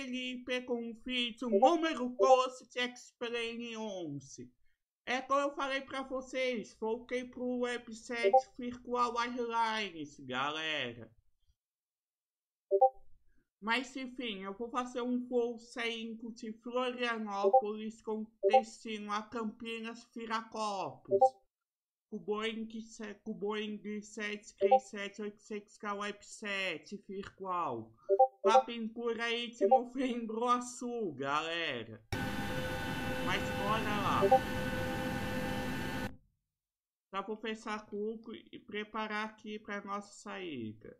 É Felipe com o número 12 de Explain 11. É como eu falei pra vocês, voltei pro website Virtual Airlines, galera. Mas enfim, eu vou fazer um voo saindo de Florianópolis com destino a Campinas Viracopos o Boeing, o Boeing 737-86K Web7 virtual. Papem por aí de novembro azul, galera. Mas bora lá. Já vou fechar cuco e preparar aqui para nossa saída.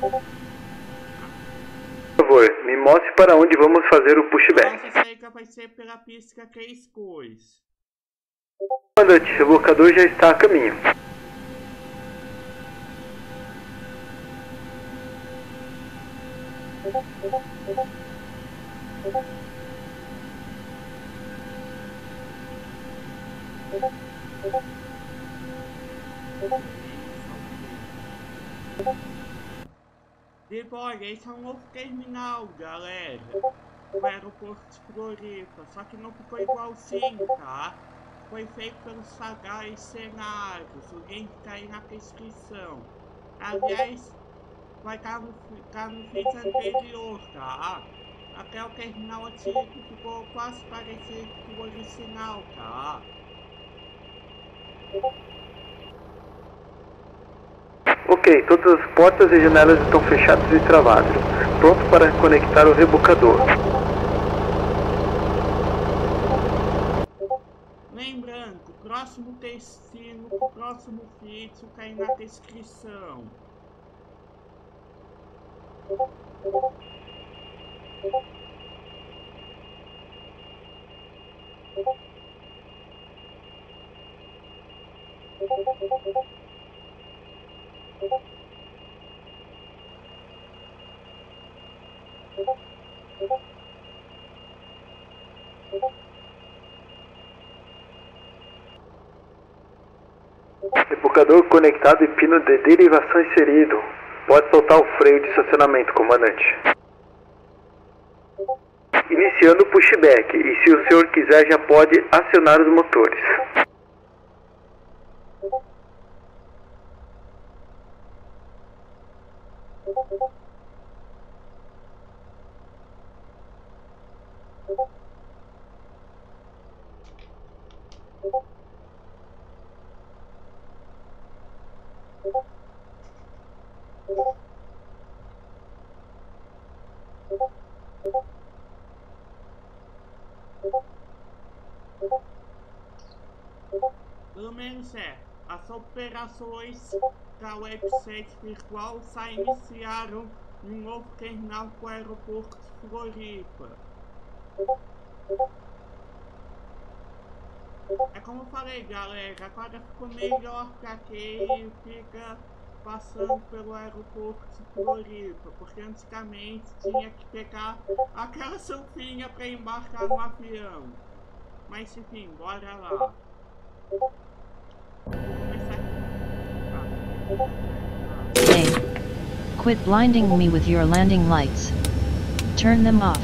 Por favor, me mostre para onde vamos fazer o pushback. Nossa saída vai ser pela pista Três Cores. Comandante, o rebocador já está a caminho. Depois, esse é um novo terminal, galera. O aeroporto de Floripa. Só que não ficou igualzinho, tá? Foi feito pelos Sagares Cenários. O link tá aí na descrição. Aliás, vai estar tá no, tá no vídeo anterior, tá? Até o terminal antigo ficou quase parecido com o original, tá? Ok, todas as portas e janelas estão fechadas e travadas. Pronto para conectar o rebocador. Lembrando, próximo destino, próximo tá aí na descrição. Rebocador conectado e pino de derivação inserido. Pode soltar o freio de estacionamento, comandante. Iniciando o pushback, e se o senhor quiser já pode acionar os motores. É, as operações da website virtual já iniciaram um novo terminal com o aeroporto de Floripa. É como eu falei galera, agora ficou melhor pra quem fica passando pelo aeroporto de Floripa, porque antigamente tinha que pegar aquela sanfinha pra embarcar no avião. Mas enfim, bora lá. Hey. Quit blinding me with your landing lights. Turn them off.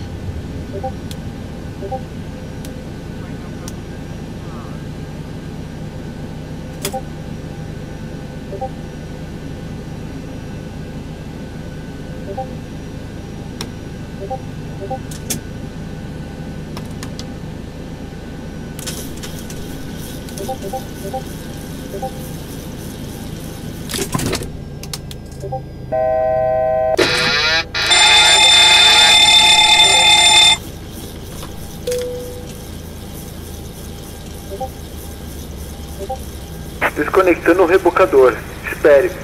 Desconectando o rebocador. Espere.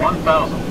1,000.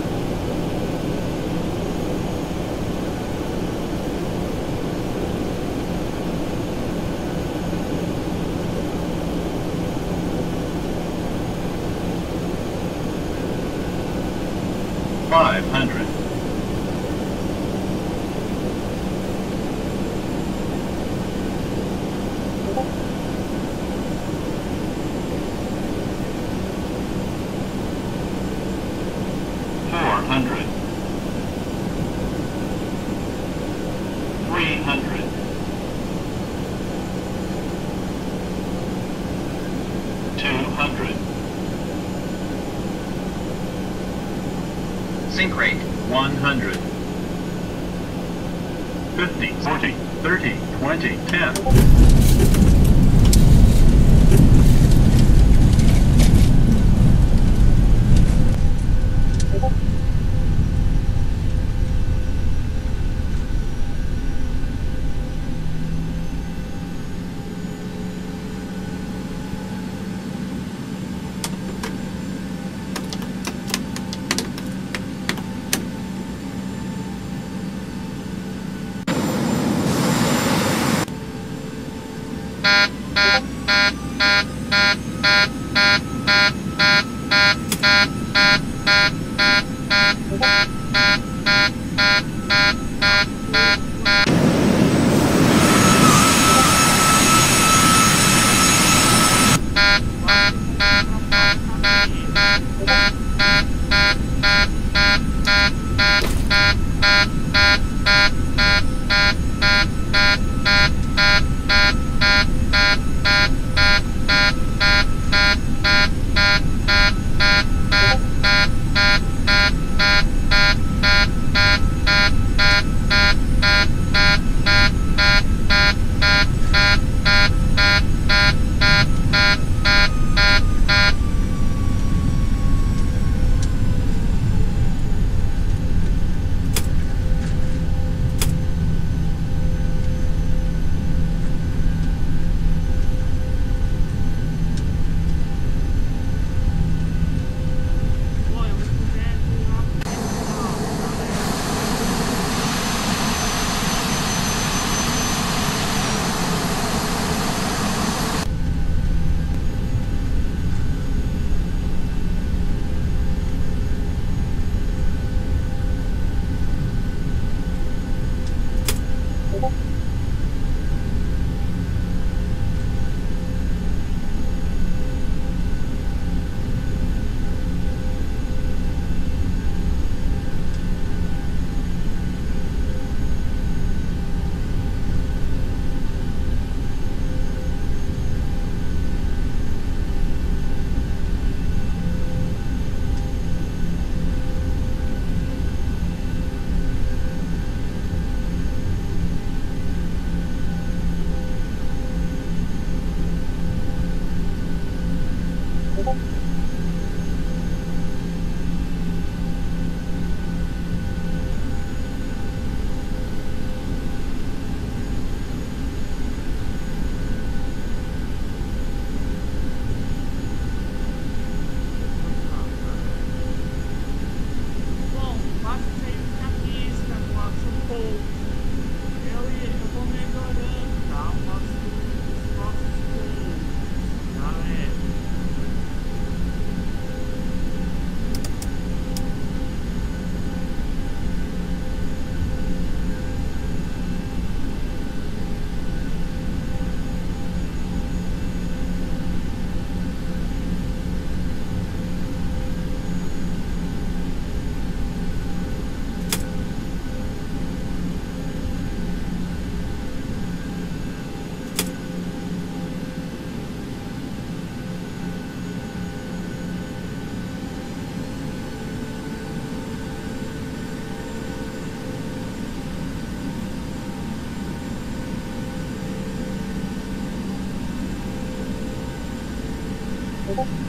꼭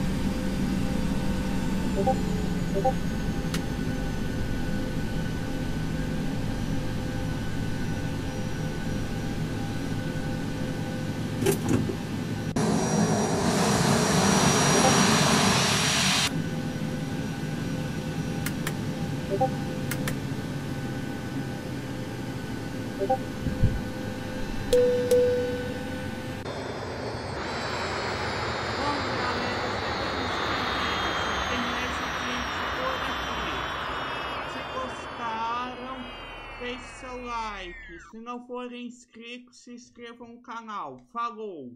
não forem inscritos, se inscrevam no canal. Falou!